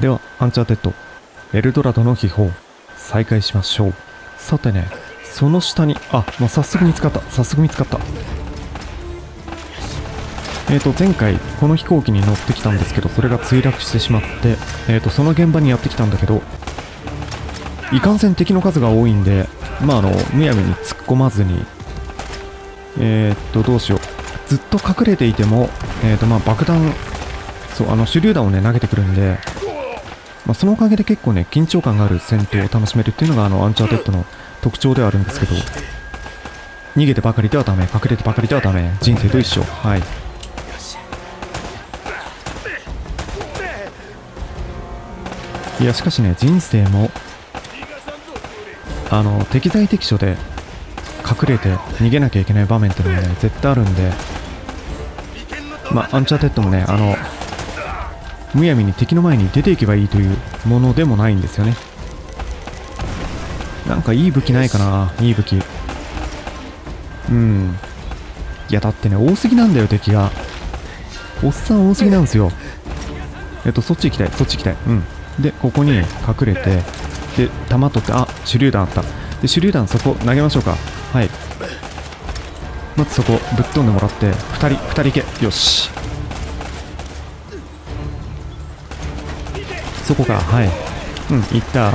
では、アンチャーテッド、エルドラドの秘宝、再開しましょう。さてね、その下に、あ、もう早速見つかった。早速見つかった。えーと、前回、この飛行機に乗ってきたんですけど、それが墜落してしまって、えーと、その現場にやってきたんだけど、いかんせん敵の数が多いんで、まあ、あの、むやみに突っ込まずに、え、っと、どうしよう。ずっと隠れていても、えー、と、ま、爆弾、そう、あの、手榴弾をね、投げてくるんで、まあ、そのおかげで結構ね、緊張感がある戦闘を楽しめるっていうのが、あの、アンチャーテッドの特徴ではあるんですけど、逃げてばかりではダメ、隠れてばかりではダメ、人生と一緒。はい。いや、しかしね、人生も、あの、適材適所で隠れて逃げなきゃいけない場面っていうのもね、絶対あるんで、まあ、アンチャーテッドもね、あの、むやみに敵の前に出ていけばいいというものでもないんですよね。なんかいい武器ないかないい武器。うん。いや、だってね、多すぎなんだよ、敵が。おっさん多すぎなんですよ。えっと、そっち行きたい、そっち行きたい。うん。で、ここに隠れて、で、弾取って、あ、手榴弾あった。で、手榴弾そこ投げましょうか。はい。まずそこぶっ飛んでもらって、2人、2人いけ。よし。そこか、はい。うん、行った。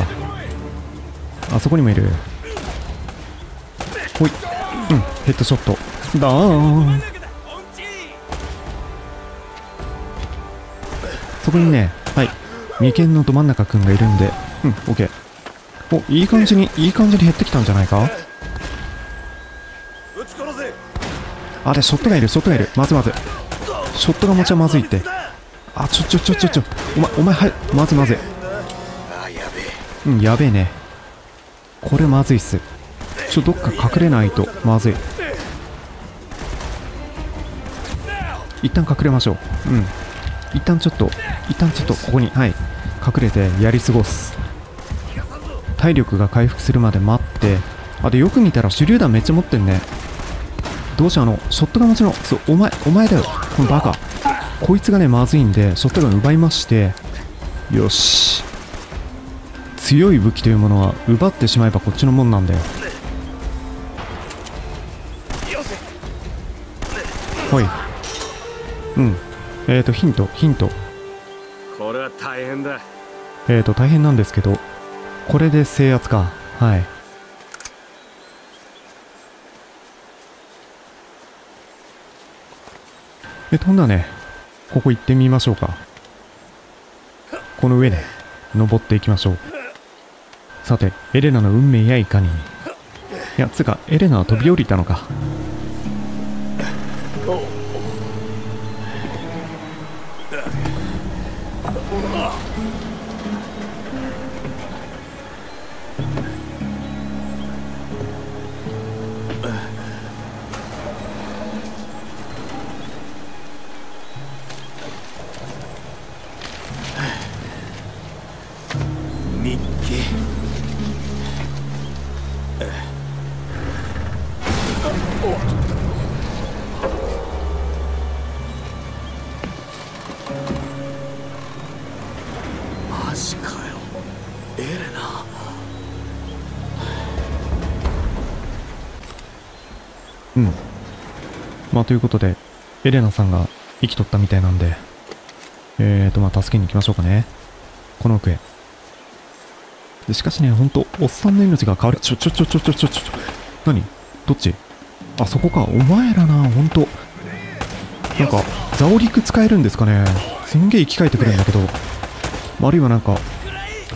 あそこにもいる。ほい。うん、ヘッドショット。だーん。そこにね、はい。眉間のど真ん中くんがいるんで、うん、オッケー。お、いい感じに、いい感じに減ってきたんじゃないか？あれ、ショットがいる、ショットがいる。まずまず。ショットが持ちはまずいって。あ、ちょちょちょちょちょ。お前、お前、はい。まずまずい。うん、やべえね。これまずいっす。ちょ、どっか隠れないとまずい。一旦隠れましょう。うん。一旦ちょっと、一旦ちょっとここに、はい。隠れてやり過ごす。体力が回復するまで待って、あ、で、よく見たら手榴弾めっちゃ持ってんね。どうしよう、あの、ショットガン持ちの、そう、お前、お前だよ。このバカ。こいつがね、まずいんで、ショットガン奪いまして、よし。強い武器というものは奪ってしまえばこっちのもんなんだよ。ほい。うん。えーと、ヒント、ヒント。これは大変だ。えーと、大変なんですけど、これで制圧か。はい。え、飛んだね。ここ行ってみましょうか。この上で、登っていきましょう。さて、エレナの運命やいかに。いや、つか、エレナは飛び降りたのか。ということで、エレナさんが生きとったみたいなんで、えーと、まあ、助けに行きましょうかね。この奥へ。でしかしね、ほんと、おっさんの命が変わる。ちょ、ちょ、ちょ、ちょ、ちょ、ちょ、ちょ、何？どっち？あ、そこか。お前らな、ほんと。なんか、ザオリク使えるんですかね。すんげえ生き返ってくるんだけど。あるいはなんか、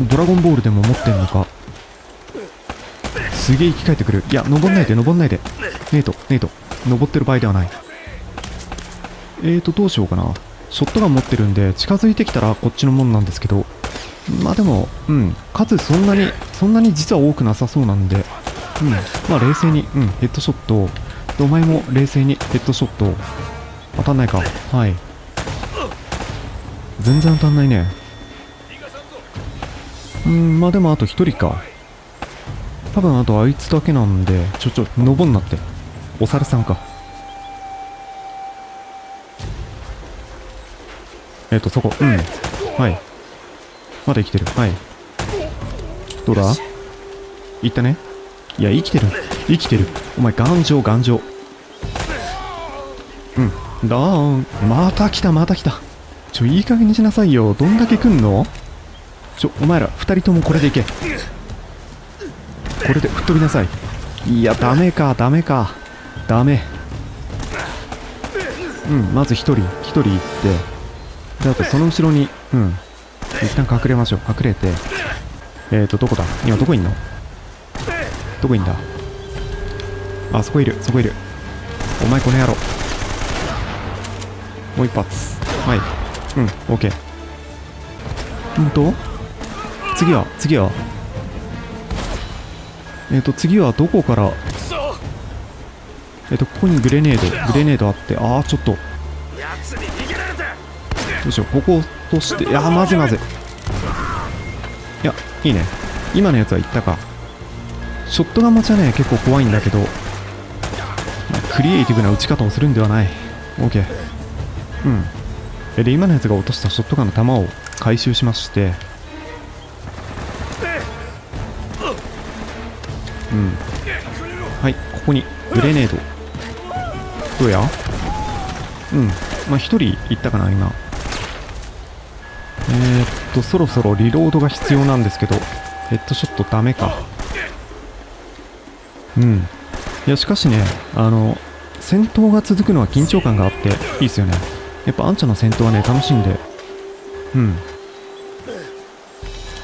ドラゴンボールでも持ってんのか。すげえ生き返ってくる。いや、登んないで、登んないで。ネイト、ネイト。登ってる場合ではない。えーと、どうしようかな。ショットガン持ってるんで、近づいてきたらこっちのもんなんですけど、まあでも、うん、数そんなに、そんなに実は多くなさそうなんで、うん、まあ冷静に、うん、ヘッドショット。で、お前も冷静にヘッドショット。当たんないか。はい。全然当たんないね。うん、まあでもあと1人か。多分あとあいつだけなんで、ちょちょ、登んなって。お猿さんか。えっ、と、そこ。うん。はい。まだ生きてる。はい。どうだ？いったねいや、生きてる。生きてる。お前、頑丈、頑丈。うん。だーん。また来た、また来た。ちょ、いい加減にしなさいよ。どんだけ来んの？ちょ、お前ら、二人ともこれでいけ。これで吹っ飛びなさい。いや、ダメか、ダメか。ダメ。うん、まず一人、一人行って。で、あとその後ろに、うん。一旦隠れましょう。隠れて。えーと、どこだ？今どこいんの？どこいんだ？あ、そこいる、そこいる。お前この野郎。もう一発。はい。うん、オッケー。うんと次は、次は？えっ、と、次はどこから？えっ、と、ここにグレネード、グレネードあって、あー、ちょっと、どうしよう、ここを落として、いやー、まずいまずい。いや、いいね。今のやつは行ったか。ショットガン持ちはね、結構怖いんだけど、クリエイティブな撃ち方をするんではない。OK。うん。えで、今のやつが落としたショットガンの弾を回収しまして、うん。はい、ここにグレネード。どうや？うん。まあ、一人行ったかな、今。えー、っと、そろそろリロードが必要なんですけど、ヘッドショットダメか。うん。いや、しかしね、あの、戦闘が続くのは緊張感があっていいっすよね。やっぱアンチャの戦闘はね、楽しいんで。うん。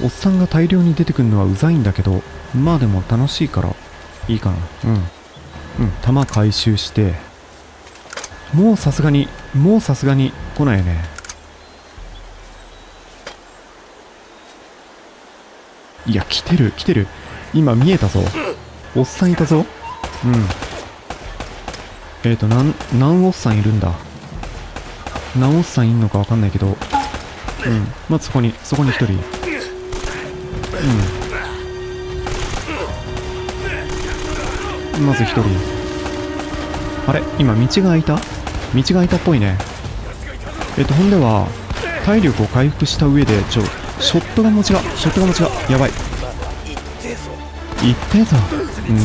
おっさんが大量に出てくるのはうざいんだけど、まあでも楽しいから、いいかな。うん。うん、弾回収して、もうさすがに、もうさすがに来ないよね。いや、来てる、来てる。今見えたぞ。おっさんいたぞ。うん。えーと、なん、何おっさんいるんだ？何おっさんいんのかわかんないけど。うん。まずそこに、そこに一人。うん。まず一人。あれ？今道が開いた？道が開いたっぽいね。えっと、ほんでは、体力を回復した上で、ちょ、ショットガン持ちが、ショットガン持ちが、やばい。いってぞ。うん。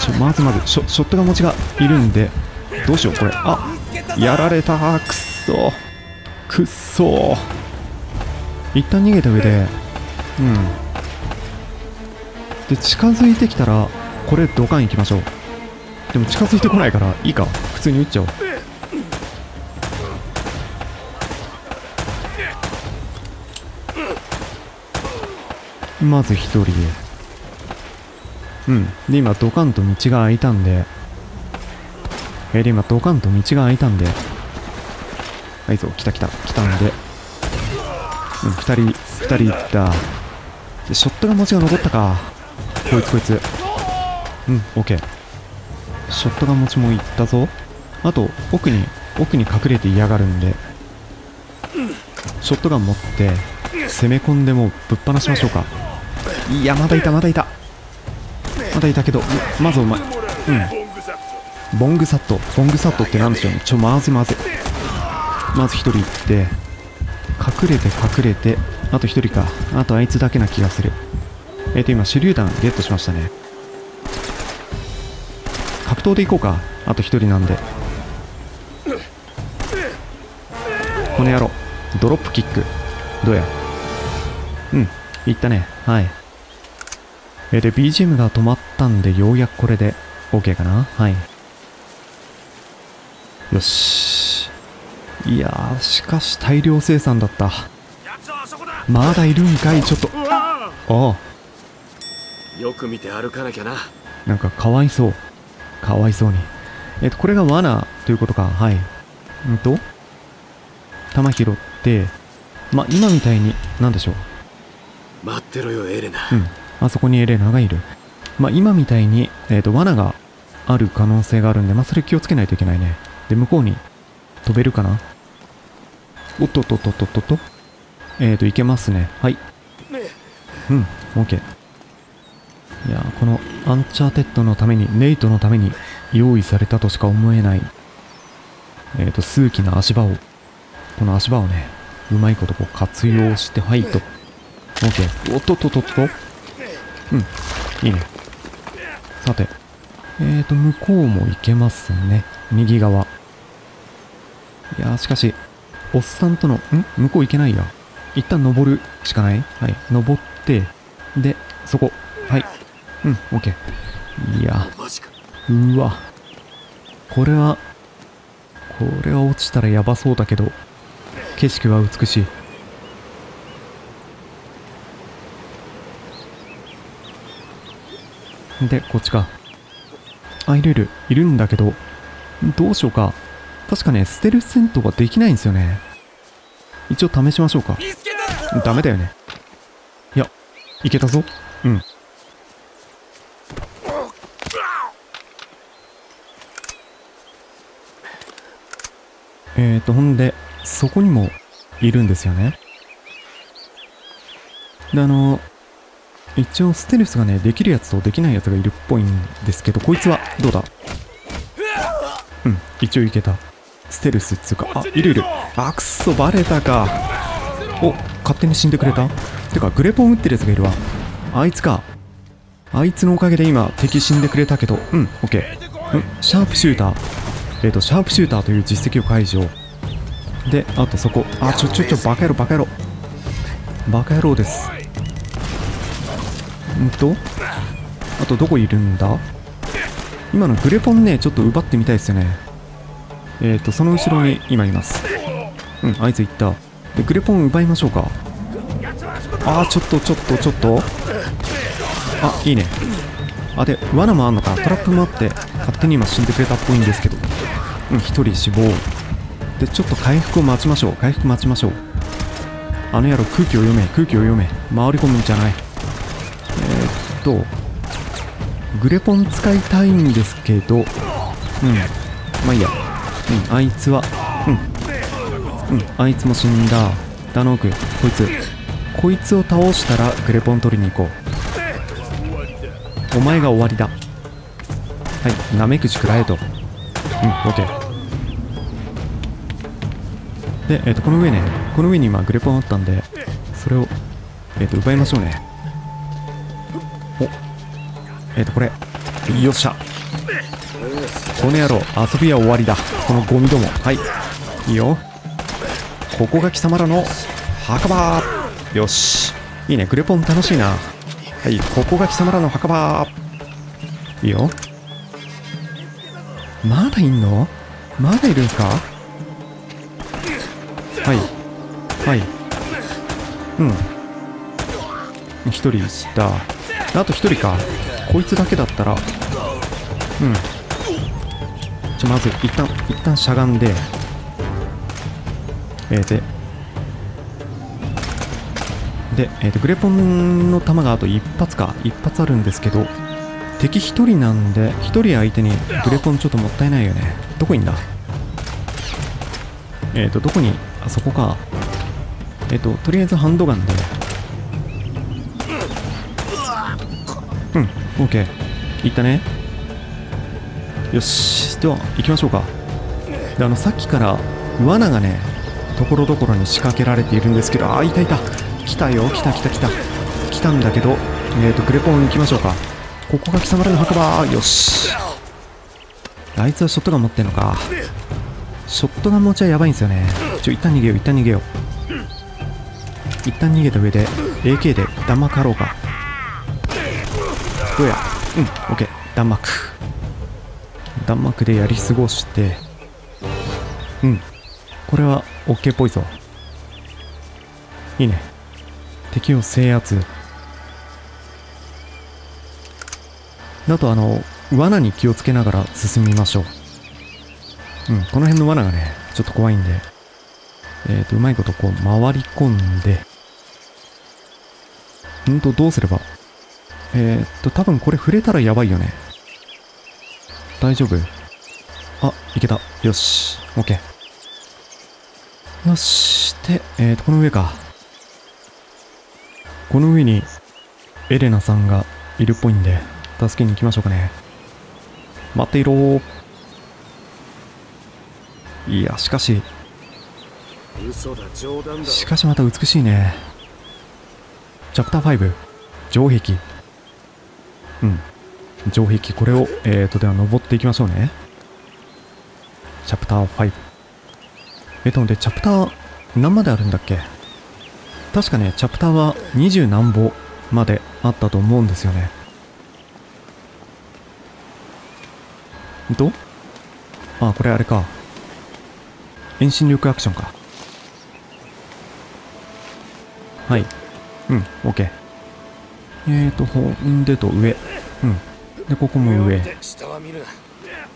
ちょ、まずまず、ショショットガン持ちがいるんで、どうしよう、これ。あやられたくっそくっそ一旦逃げた上で、うん。で、近づいてきたら、これドカン行きましょう。でも近づいてこないから、いいか。普通に撃っちゃおう。まず一人で。うん。で、今、ドカンと道が開いたんで、えで、今、ドカンと道が開いたんで、はいぞ、来た来た、来たんで、うん、二人、二人いった。で、ショットガン持ちが残ったか。こいつこいつ。うん、オッケー。ショットガン持ちも行ったぞ。あと、奥に、奥に隠れて嫌がるんで、ショットガン持って、攻め込んでもぶっ放しましょうか。いや、まだいた、まだいた。まだいたけど、まずお前、うん。ボングサット。ボングサットって何でしょうね。ちょ、まずいまず。まず一人行って、隠れて隠れて、あと一人か。あとあいつだけな気がする。えっ、と、今、手榴弾ゲットしましたね。格闘で行こうか。あと一人なんで。この野郎。ドロップキック。どうや？うん。いったね。はい。えーで、BGM が止まったんで、ようやくこれで OK かな？はい。よし。いやー、しかし大量生産だった。まだいるんかい、ちょっと。ああ。よく見て歩かなきゃななんかかわいそう。かわいそうに。えっ、と、これが罠ということか。はい。んと、弾拾って、ま、今みたいに、なんでしょう？待ってろよエレナうん。あそこにエレナがいる。ま、今みたいに、えっ、と、罠がある可能性があるんで、まあ、それ気をつけないといけないね。で、向こうに飛べるかな？おっとっとっとっとっとっと。えっ、と、いけますね。はい。うん、OK。いやこのアンチャーテッドのために、ネイトのために用意されたとしか思えない、えっ、と、数奇な足場を、この足場をね、うまいことこう活用して、はいと。OK。おっとっとっとっと。うん。いいね。さて。えーと、向こうも行けますね。右側。いや、しかし、おっさんとの、ん？向こう行けないや。一旦登るしかない？はい。登って、で、そこ。はい。うん、OK。いや、うわ。これは、これは落ちたらやばそうだけど、景色は美しい。で、こっちか。あ、いるいる。いるんだけど、どうしようか。確かね、ステルス戦闘ができないんですよね。一応試しましょうか。ダメだよね。いや、いけたぞ。うん。えーと、ほんで、そこにもいるんですよね。で、あの、一応ステルスがね、できるやつとできないやつがいるっぽいんですけど、こいつはどうだ？うん、一応いけた。ステルスっつうか、あ、いるいる。あ、くっそ、バレたか。お、勝手に死んでくれたてか、グレポン撃ってるやつがいるわ。あいつか。あいつのおかげで今、敵死んでくれたけど、うん、オッケー。うん、シャープシューター。えっ、と、シャープシューターという実績を解除。で、あとそこ。あ、ちょ、ちょ、ちょ、バカ野郎、バカ野郎。バカ野郎です。んとあとどこいるんだ？今のグレポンね、ちょっと奪ってみたいですよね。えっ、と、その後ろに今います。うん、あいつ行った。で、グレポン奪いましょうか。あー、ちょっと、ちょっと、ちょっと。あ、いいね。あ、で、罠もあんのか。トラップもあって、勝手に今死んでくれたっぽいんですけど。うん、一人死亡。で、ちょっと回復を待ちましょう。回復待ちましょう。あの野郎、空気を読め、空気を読め。回り込むんじゃない。と、グレポン使いたいんですけど、うん。まあいいや。うん、あいつは、うん。うん、あいつも死んだ。ダノーク、こいつ。こいつを倒したらグレポン取りに行こう。お前が終わりだ。はい、なめくじ食らえと。うん、オッケー。で、えっ、と、この上ね、この上に今グレポンあったんで、それを、えっ、と、奪いましょうね。えっ、と、これ。よっしゃ。この野郎、遊びは終わりだ。このゴミども。はい。いいよ。ここが貴様らの墓場よし。いいね、グレポン楽しいな。はい、ここが貴様らの墓場いいよ。まだいんの？まだいるんか？はい。はい。うん。一人いった。あと一人か。こいつだけだったら。うん。じゃ、まず、一旦、一旦しゃがんで。えー、で。で、えー、と、グレポンの弾があと一発か。一発あるんですけど、敵一人なんで、一人相手にグレポンちょっともったいないよね。どこいんだ？えっ、ー、と、どこに、あそこか。えっ、と、とりあえずハンドガンで。うん、オッケー。いったね。よし。では、行きましょうか。で、あの、さっきから、罠がね、ところどころに仕掛けられているんですけど、あ、いたいた。来たよ、来た来た来た。来たんだけど、えっ、と、グレポン行きましょうか。ここが貴様らの墓場よし。あいつはショットガン持ってんのか。ショットガン持ちはやばいんですよね。ちょ、一旦逃げよう、一旦逃げよう。一旦逃げた上で、AK で弾幕張ろうか。どうやうん、オッケー。弾幕。弾幕でやり過ごして、うん。これは OK っぽいぞ。いいね。敵を制圧。あとあの、罠に気をつけながら進みましょう。うん、この辺の罠がね、ちょっと怖いんで、えっ、ー、と、うまいことこう回り込んでう、んと、どうすればえっ、と、多分これ触れたらやばいよね。大丈夫？あ、いけた。よし。オッケー。よし。で、えっ、と、この上か。この上に、エレナさんがいるっぽいんで、助けに行きましょうかね。待っていろいや、しかし、しかしまた美しいねチャプター5城壁うん。城壁これをえーとでは登っていきましょうね。チャプター5えっとでチャプター何まであるんだっけ？確かねチャプターは20何歩まであったと思うんですよね。と？あこれあれか。遠心力アクションか。はい。うん OK えーとほんでと上。うん。でここも上。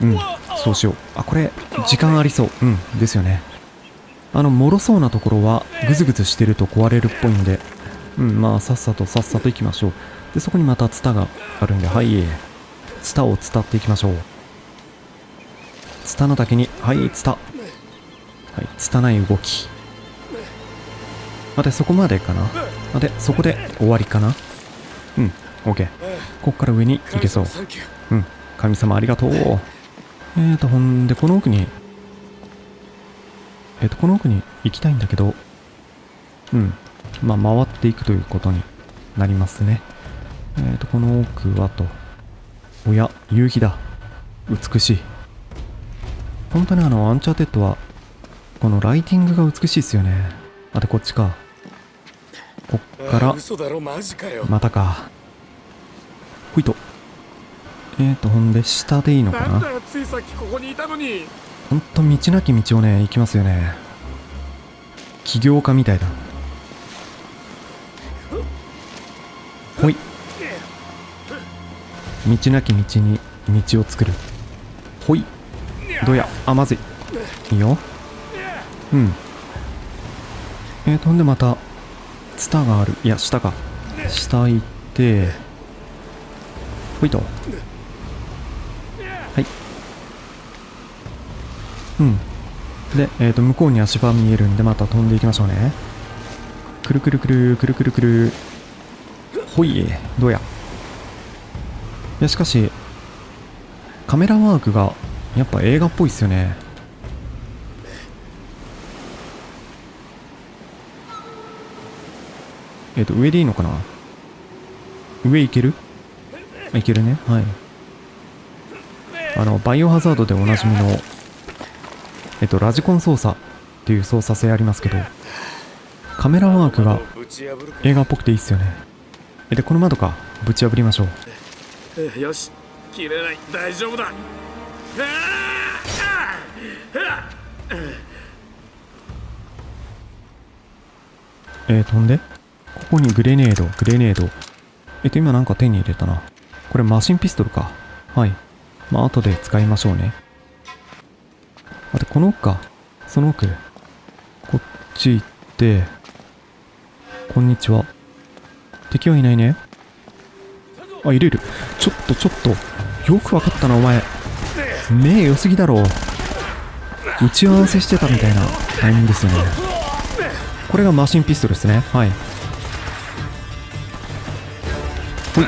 うん。そうしよう。あこれ時間ありそう。うん。ですよね。あの脆そうなところはグズグズしてると壊れるっぽいんで。うん。まあさっさとさっさと行きましょう。でそこにまたツタがあるんで。はいツタを伝っていきましょう。ツタの竹に。はいツタ。はいツタない動き。待てそこまでかな。待てそこで終わりかな。うん OK こっから上に行けそう。うん。神様ありがとう。えーとほんでこの奥にえっ、とこの奥に行きたいんだけど。うん。まあ回っていくということになりますね。えっ、とこの奥はと。おや夕日だ。美しい。本当にあのアンチャーテッドはこのライティングが美しいですよね。あでこっちかこっから。またか。ほいと。えーとほんで下でいいのかな？んなだよついさっきここにいたのに。ほんと道なき道をね行きますよね。起業家みたいだ。ほい。道なき道に道を作る。ほい。どうやあまずいいいよ。うん。えーとほんでまたツタがある。いや下か。下行って。ほいと。はい。うん。で、えー、と向こうに足場見えるんでまた飛んでいきましょうね。くるくるくるくるくるくる。ほいどうや。いやしかしカメラワークがやっぱ映画っぽいっすよね。えっ、と上でいいのかな？上行ける？あいけるね。はい。あのバイオハザードでおなじみのえっとラジコン操作っていう操作性ありますけどカメラワークが映画っぽくていいっすよね。えでこの窓か。ぶち破りましょう。えよし。切れない。大丈夫だ。えー、飛んでここにグレネードグレネード。えっと今なんか手に入れたな。これマシンピストルか。はい。まあ後で使いましょうね。あとこの奥か。その奥。こっち行って。こんにちは。敵はいないね。あいるいる。ちょっとちょっと。よくわかったなお前。目良すぎだろ。打ち合わせしてたみたいなタイミングですよね。これがマシンピストルですね。はい。うん。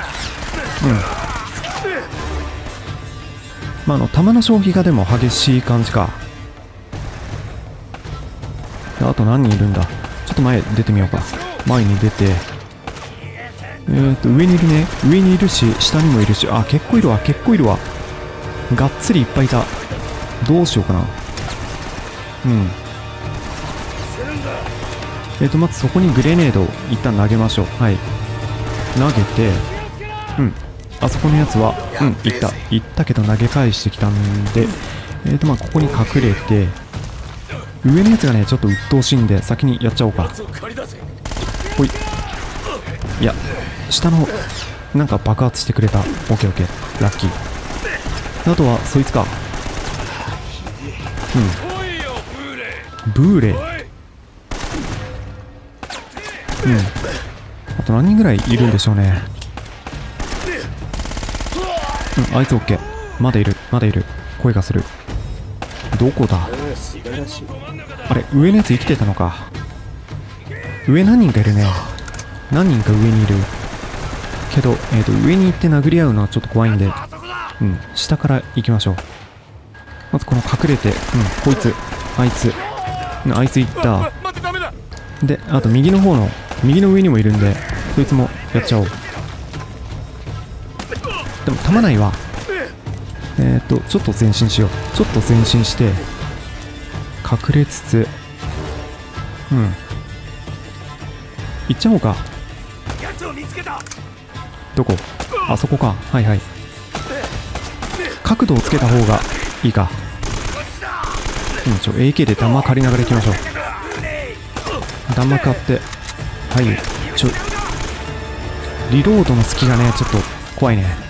まああの弾の消費がでも激しい感じか。あと何人いるんだ？ちょっと前出てみようか。前に出て。えーと上にいるね。上にいるし下にもいるし。あ結構いるわ。結構いるわ。がっつりいっぱいいた。どうしようかな。うん。えーとまずそこにグレネードを一旦投げましょう。はい。投げて。うん。あそこのやつはうんいった。いったけど投げ返してきたんでえーとまあここに隠れて上のやつがねちょっと鬱陶しいんで先にやっちゃおうか。ほい。いや下のなんか爆発してくれた。オッケーオッケー。ラッキー。あとはそいつか。うん。ブーレうん。あと何人ぐらいいるんでしょうね。うんあいつオッケーまだいる。まだいる。声がする。どこだ？あれ上のやつ生きてたのか。上何人かいるね。何人か上にいる。けど、えー、と上に行って殴り合うのはちょっと怖いんで。うん。下から行きましょう。まずこの隠れてうんこいつ。あいつ。うんあいつ行った。であと右の方の右の上にもいるんでそいつもやっちゃおうでも弾ないわえっ、ー、とちょっと前進しよう。ちょっと前進して隠れつつうん。行っちゃおうか。どこ？あそこか。はいはい。角度をつけた方がいいか。うんちょ AK で弾借りながら行きましょう。弾買って。はい。ちょリロードの隙がねちょっと怖いね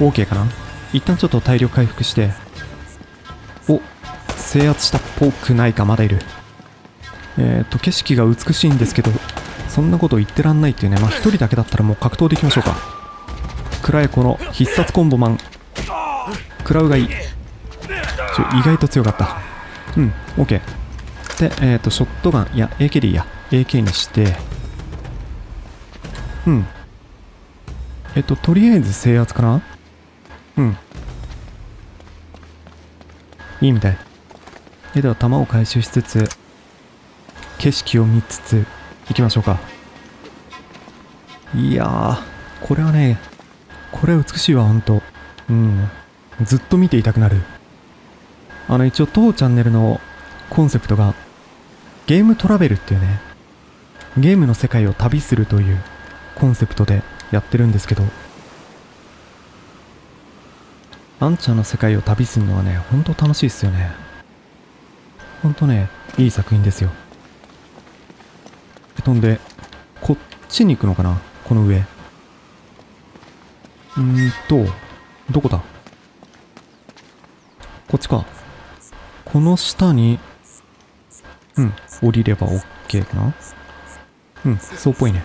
OK かな？一旦ちょっと体力回復して。お制圧したっぽくないかまだいる。えっ、ー、と景色が美しいんですけどそんなこと言ってらんないっていうね。まあ1人だけだったらもう格闘できましょうか。クラエコの必殺コンボマン。食らうがいい。ちょ意外と強かった。うん OK でえっ、ー、とショットガン。いや AK でいいや。AK にして。うん。えっととりあえず制圧かな？うん。いいみたい。えでは弾を回収しつつ景色を見つつ行きましょうか。いやーこれはねこれは美しいわほんと。うん。ずっと見ていたくなる。あの一応当チャンネルのコンセプトがゲームトラベルっていうねゲームの世界を旅するというコンセプトでやってるんですけどアンチャの世界を旅するのはねほんと楽しいっすよね。ほんとねいい作品ですよ。飛んでこっちに行くのかな？この上。うーんとどこだ？こっちか。この下に、うん、降りれば OK かな？うん、そうっぽいね。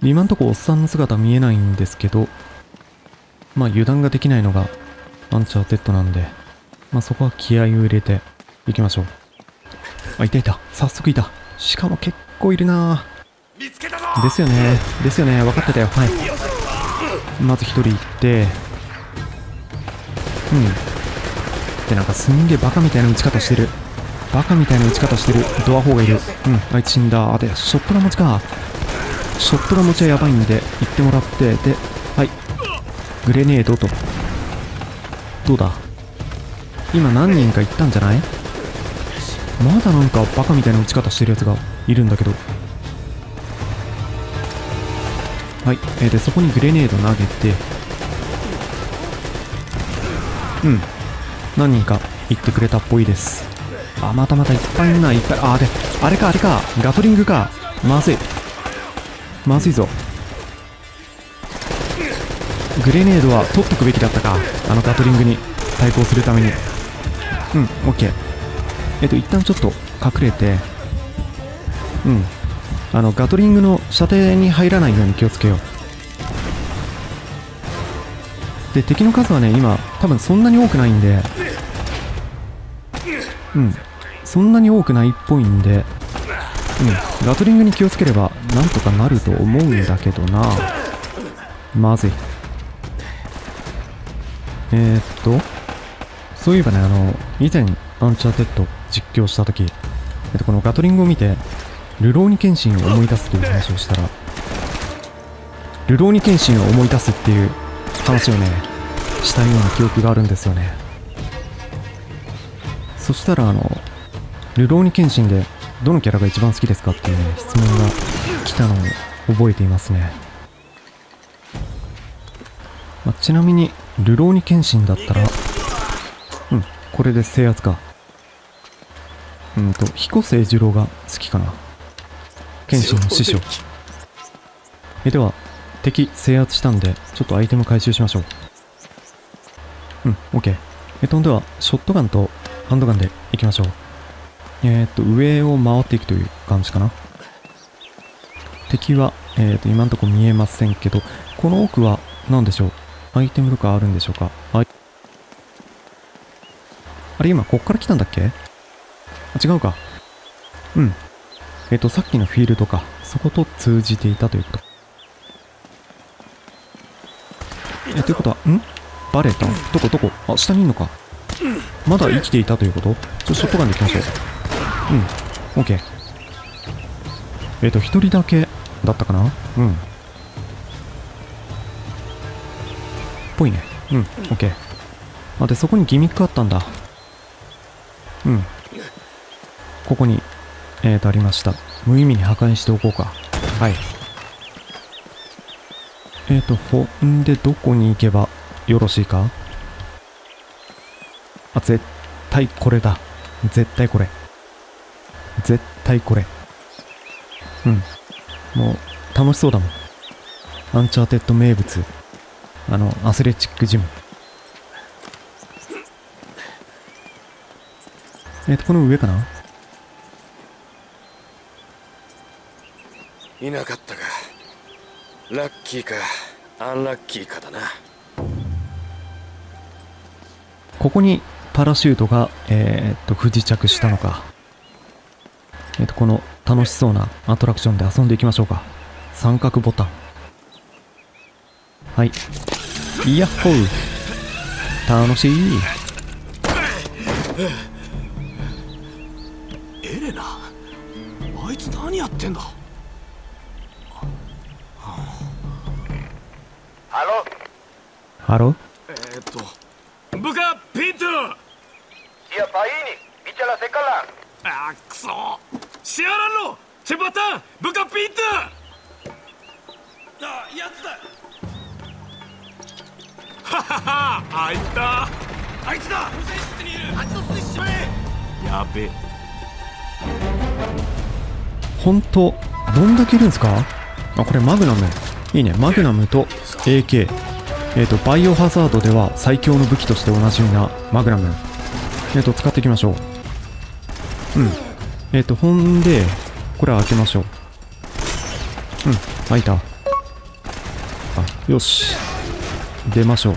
今んとこおっさんの姿見えないんですけど、まあ油断ができないのがアンチャーテッドなんで、まあそこは気合を入れていきましょう。あ、いたいた。早速いた。しかも結構いるなですよね。ですよね。分かってたよ。はい。まず一人行って、うん。ってなんかすんげえバカみたいな打ち方してるバカみたいな打ち方してるドアホーがいるうんあいつ死んだあでショットガン持ちかショットガン持ちはやばいんで行ってもらってではいグレネードとどうだ？今何人か行ったんじゃない？まだなんかバカみたいな打ち方してるやつがいるんだけど。はい、えー、でそこにグレネード投げて。うん。何人か言ってくれたっぽいです。あまたまたいっぱいいるないっぱい。あであれかあれか。ガトリングか。まずい。まずいぞ。グレネードは取っとくべきだったか。あのガトリングに。対抗するために。うん OK えっと一旦ちょっと隠れて。うん。あのガトリングの射程に入らないように気をつけよう。で敵の数はね今多分そんなに多くないんで。うん。そんなに多くないっぽいんで。うん。ガトリングに気をつければなんとかなると思うんだけどな。まずい。えー、っとそういえばねあの以前アンチャーテッド実況した時、えっと、このガトリングを見てルローニケンシンを思い出すという話をしたらルローニケンシンを思い出すっていう話をねしたような記憶があるんですよね。そしたらあのルローニケンシンでどのキャラが一番好きですかっていうね質問が来たのを覚えていますね、まあ、ちなみにルローニケンシンだったら。うんこれで制圧か。うんと彦星二郎が好きかな。剣心の師匠。えでは敵制圧したんでちょっとアイテム回収しましょう。うん OK えとんではショットガンとハンドガンで行きましょう。えー、っと上を回っていくという感じかな。敵は、えー、っと今んとこ見えませんけどこの奥は何でしょう？アイテムとかあるんでしょうか。はい。あれ今こっから来たんだっけ？あ違うか。うん。えっ、とさっきのフィールドか。そこと通じていたということ。えということはん？バレたどこどこ？あ下にいんのか。まだ生きていたということ？ちょっとショットガンでいきましょう。うん。OK えっ、と、一人だけだったかな？うん。ぽいね。うん、オッケー。あ、で、そこにギミックあったんだ。うん。ここに、えーと、ありました。無意味に破壊しておこうか。はい。えーと、ほんで、どこに行けばよろしいか？あ、絶対これだ。絶対これ。絶対これ。うん。もう、楽しそうだもん。アンチャーテッド名物。あの、アスレチックジム。えっ、と、この上かな？いなかったかラッキーかアンラッキーかだなここにパラシュートが、えーっと、不時着したのか。えーっと、この楽しそうなアトラクションで遊んでいきましょうか。三角ボタン。はい。イヤッホー。楽しい。エレナあいつ何やってんだ？ハローえー、っと部下ピート。Siapa ini? Bicara sekalang. あーくそ。シアランロチェバタン部下ピート。あやつだはははあいつだあいつだ無線室にいるあっちの巣にしまえやべほんと、どんだけいるんですか？あ、これマグナム。いいね。マグナムと AK。えっ、と、バイオハザードでは最強の武器としておなじみなマグナム。えっ、と、使っていきましょう。うん。えっ、と、ほんで、これ開けましょう。うん、開いた。あ、よし。出ましょう。